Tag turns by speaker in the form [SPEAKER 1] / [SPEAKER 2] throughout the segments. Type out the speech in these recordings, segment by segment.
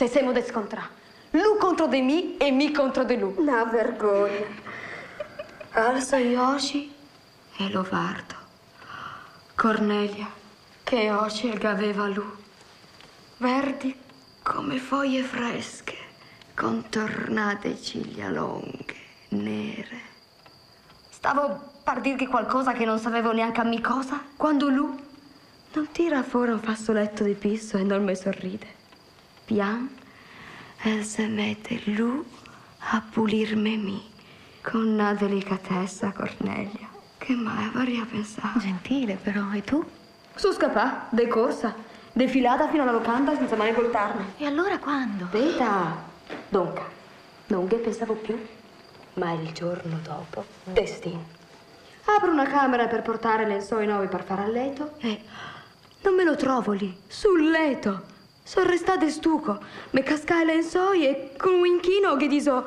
[SPEAKER 1] se siamo de scontrà. Lu contro di me e mi contro di lui.
[SPEAKER 2] Una vergogna. Alzo gli occhi e lo guardo. Cornelia, che occhi aveva lui. Verdi come foglie fresche, contornate ciglia lunghe, nere.
[SPEAKER 1] Stavo per dirgli qualcosa che non sapevo neanche a me cosa, quando lui non tira fuori un fazzoletto di pisso e non mi sorride. Pian, e se mette lui a pulirmi me con una delicatezza, Cornelia, che mai avrei pensato.
[SPEAKER 3] Gentile però, e tu?
[SPEAKER 1] Su scapà, de corsa, defilata fino alla locanda senza mai voltarmi.
[SPEAKER 3] E allora quando?
[SPEAKER 1] Veda, dunque, non che pensavo più, ma il giorno dopo, destino. Apro una camera per portare lenzuoli nuovi per fare a letto e non me lo trovo lì, sul letto. Sono restate stuco, mi cascai lenzuoli e con un inchino che diso...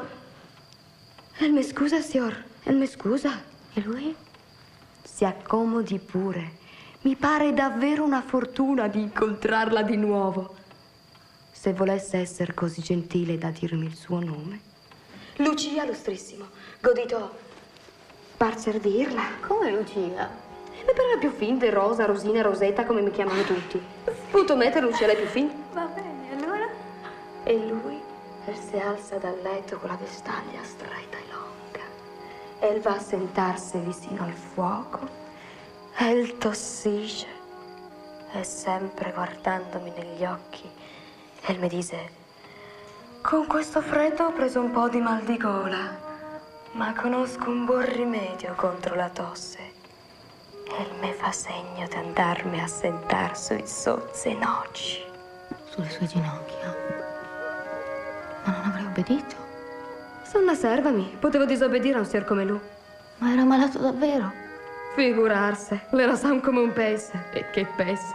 [SPEAKER 1] El me scusa, signor, el me scusa.
[SPEAKER 3] E lui?
[SPEAKER 1] Si accomodi pure. Mi pare davvero una fortuna di incontrarla di nuovo. Se volesse essere così gentile da dirmi il suo nome. Lucia Lustrissimo, godito par servirla.
[SPEAKER 3] Come Lucia?
[SPEAKER 1] Mi pareva più finta, Rosa, Rosina, Rosetta, come mi chiamano tutti. Punto mettere Lucia lei più finta.
[SPEAKER 3] Va bene, allora?
[SPEAKER 1] E lui si alza dal letto con la vestaglia stretta e longa. E va a sentarsi vicino al fuoco. E tossisce. E sempre guardandomi negli occhi. E mi dice: Con questo freddo ho preso un po' di mal di gola. Ma conosco un buon rimedio contro la tosse. E mi fa segno di andarmi a sentare sui sozzi noci.
[SPEAKER 3] Sulle sue ginocchia. Ma non avrei obbedito.
[SPEAKER 1] Sono una serva, mi. Potevo disobbedire a un signor come lui.
[SPEAKER 3] Ma era malato davvero?
[SPEAKER 1] Figurarsi, l'era san come un pesse. E che pesse.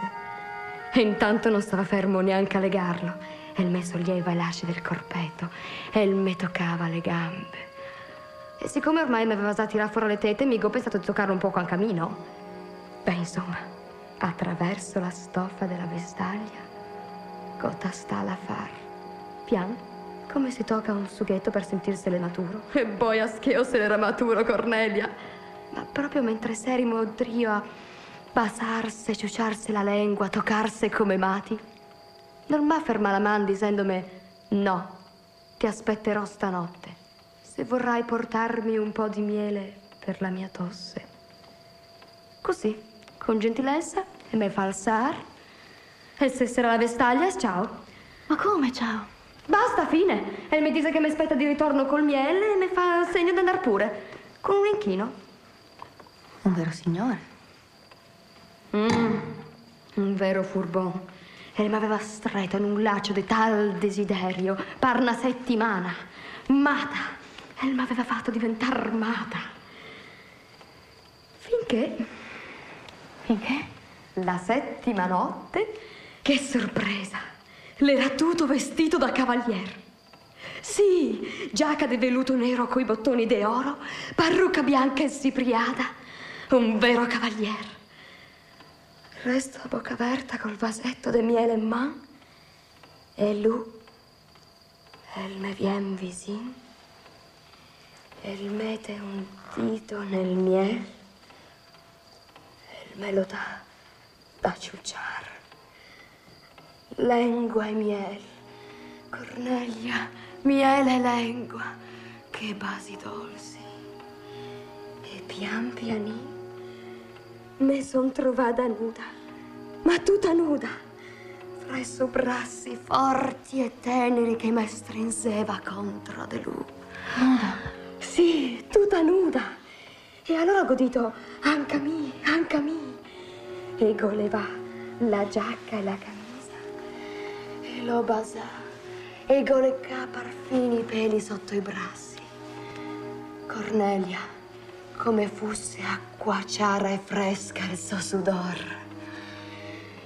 [SPEAKER 1] E intanto non stava fermo neanche a legarlo. E il me solleva i lasci del corpetto. E il me toccava le gambe. E siccome ormai mi aveva già tirato fuori le tette, mi ho pensato di toccarlo un poco anche a me, no? Beh, insomma, attraverso la stoffa della vestaglia, cosa sta a far? Pian, come si tocca un sughetto per sentirsele maturo. E poi a schio se l'era maturo, Cornelia. Ma proprio mentre serimo drio a basarsi, ciucciarsi la lingua, toccarsi come mati, non m'ha ferma la man dicendomi no, ti aspetterò stanotte se vorrai portarmi un po' di miele per la mia tosse. Così, con gentilezza, e me fa alzare, e se sarà la vestaglia, ciao.
[SPEAKER 3] Ma come ciao?
[SPEAKER 1] Basta, fine. E mi dice che mi aspetta di ritorno col miele e mi fa segno di andare pure, con un inchino.
[SPEAKER 3] Un vero signore.
[SPEAKER 1] Mm, un vero furbon. E mi aveva stretto in un laccio di tal desiderio, per una settimana. Mata. E mi aveva fatto diventare armata. Finché...
[SPEAKER 3] Finché?
[SPEAKER 1] La settima notte, che sorpresa! L'era tutto vestito da cavaliere. Sì, giacca di velluto nero coi bottoni d'oro, parrucca bianca e cipriata, un vero cavaliere. Resto a bocca aperta col vasetto di miele in man e lui, el me vien vicino, el mette un dito nel miele e me lo dà da ciucciare. Lengua e miele, Cornelia, miele e lengua, che basi dolci. E pian pianino me son trovata nuda, ma tutta nuda, fra i suoi bracci forti e teneri che mi stringeva contro di lui.
[SPEAKER 3] Nuda?
[SPEAKER 1] Sì, tutta nuda. E allora ho godito, anche a me, anche a me. E goleva la giacca e la camisa. E lo basà. E golecca perfino i peli sotto i bracci. Cornelia, come fosse acqua chiara e fresca il suo sudor.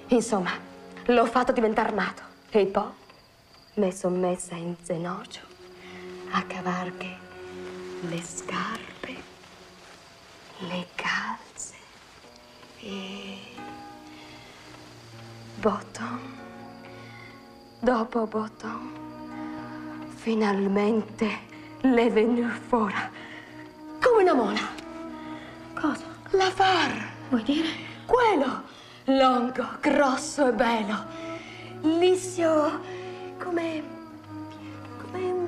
[SPEAKER 1] Insomma, l'ho fatto diventare armato. E poi mi sono messa in zenocchio a cavarche le scarpe, le calze e bottom dopo bottom Finalmente l'è venuto fuori. Come una mona.
[SPEAKER 3] Cosa?
[SPEAKER 1] La far.
[SPEAKER 3] Vuoi dire?
[SPEAKER 1] Quello. Lungo, grosso e bello. Liscio come... come un,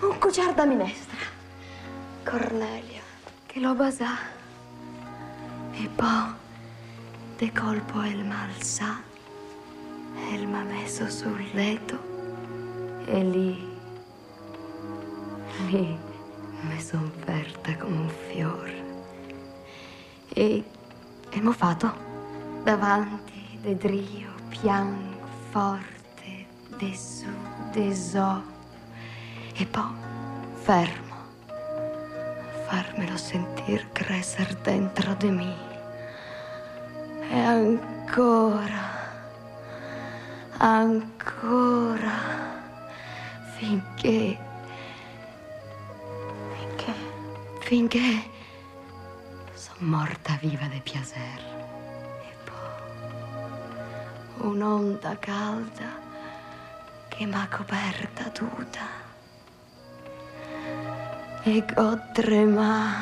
[SPEAKER 1] un cucciar da minestra. Cornelia, che lo basà. E poi, de colpo il malsa, il m'ha messo sul letto e lì, lì mi son aperta come un fiore. E, e m'ho fatto davanti, de drio, piango forte, de su, de so, e poi fermo farmelo sentir crescer dentro di me. E ancora, ancora, finché,
[SPEAKER 3] Finché?
[SPEAKER 1] finché sono morta viva di piacere. E poi un'onda calda che m'ha coperta tutta. E go tremà,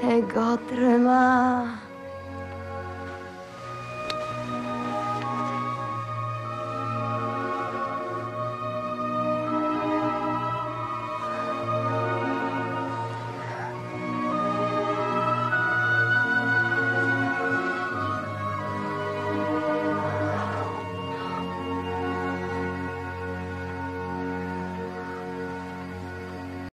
[SPEAKER 1] e go tremà.